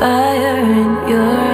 fire in your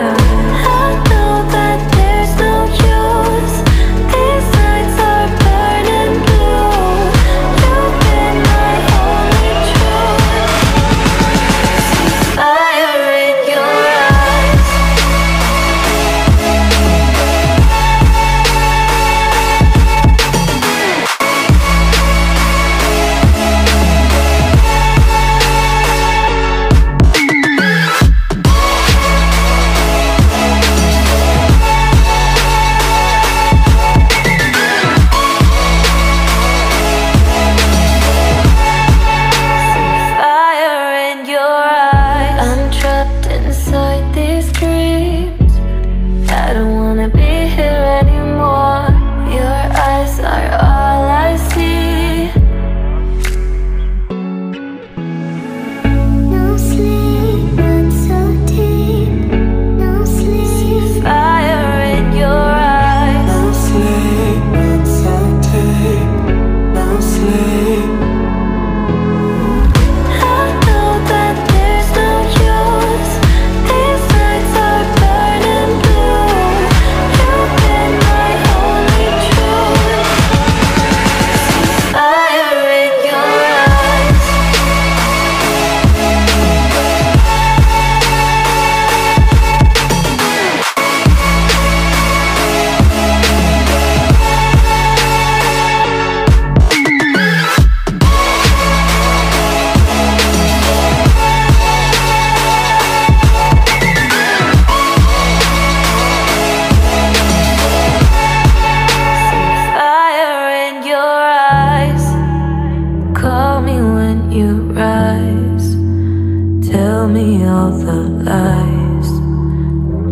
tell me all the lies.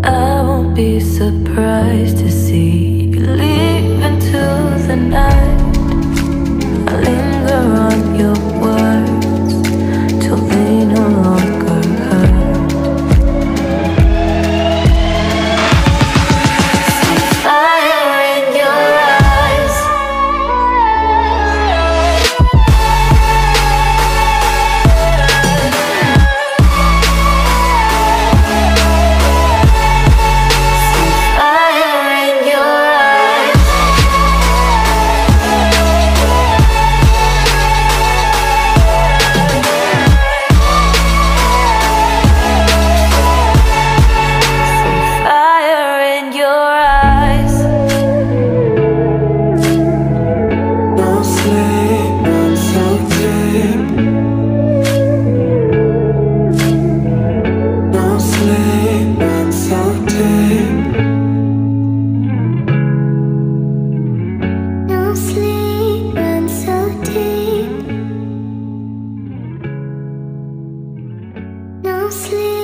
I won't be surprised to see you leave into the night. sleep.